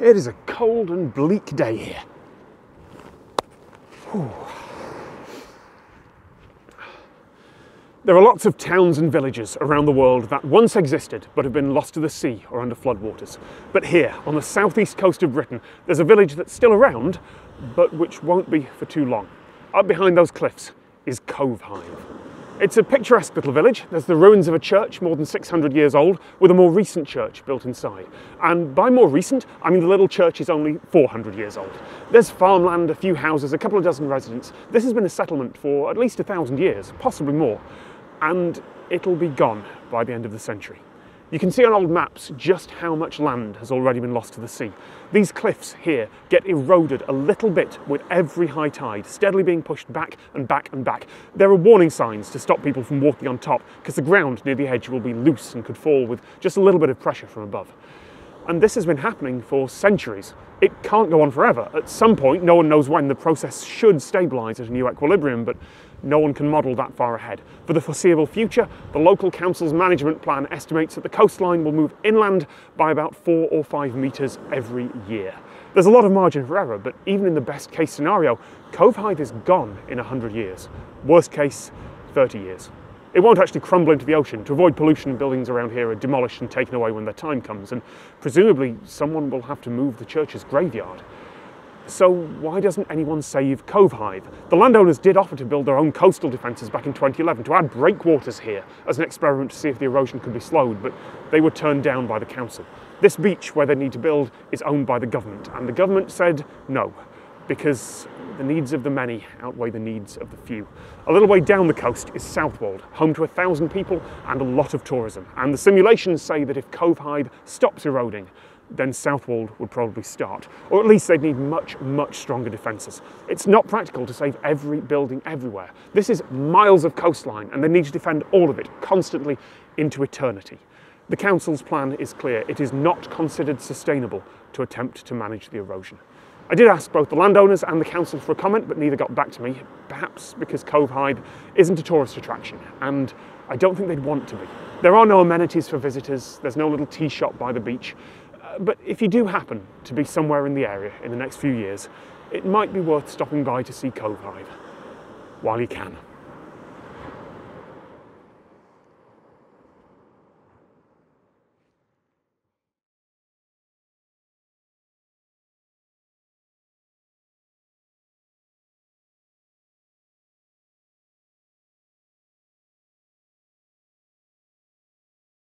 It is a cold and bleak day here. Whew. There are lots of towns and villages around the world that once existed but have been lost to the sea or under floodwaters. But here, on the southeast coast of Britain, there's a village that's still around, but which won't be for too long. Up behind those cliffs is Covehithe. It's a picturesque little village. There's the ruins of a church more than 600 years old, with a more recent church built inside. And by more recent, I mean the little church is only 400 years old. There's farmland, a few houses, a couple of dozen residents. This has been a settlement for at least a thousand years, possibly more. And it'll be gone by the end of the century. You can see on old maps just how much land has already been lost to the sea. These cliffs here get eroded a little bit with every high tide, steadily being pushed back and back and back. There are warning signs to stop people from walking on top because the ground near the edge will be loose and could fall with just a little bit of pressure from above. And this has been happening for centuries. It can't go on forever. At some point, no one knows when, the process should stabilise at a new equilibrium, but no one can model that far ahead. For the foreseeable future, the local council's management plan estimates that the coastline will move inland by about four or five metres every year. There's a lot of margin for error, but even in the best case scenario, Covehithe is gone in 100 years. Worst case, 30 years. It won't actually crumble into the ocean. To avoid pollution, buildings around here are demolished and taken away when their time comes, and presumably someone will have to move the church's graveyard. So why doesn't anyone save Covehithe? The landowners did offer to build their own coastal defences back in 2011 to add breakwaters here as an experiment to see if the erosion could be slowed, but they were turned down by the council. This beach where they need to build is owned by the government, and the government said no, because the needs of the many outweigh the needs of the few. A little way down the coast is Southwold, home to a thousand people and a lot of tourism. And the simulations say that if Covehithe stops eroding, then Southwold would probably start. Or at least they'd need much, much stronger defences. It's not practical to save every building everywhere. This is miles of coastline and they need to defend all of it constantly into eternity. The Council's plan is clear. It is not considered sustainable to attempt to manage the erosion. I did ask both the landowners and the council for a comment, but neither got back to me, perhaps because Covehithe isn't a tourist attraction, and I don't think they'd want to be. There are no amenities for visitors, there's no little tea shop by the beach, uh, but if you do happen to be somewhere in the area in the next few years, it might be worth stopping by to see Covehithe while you can.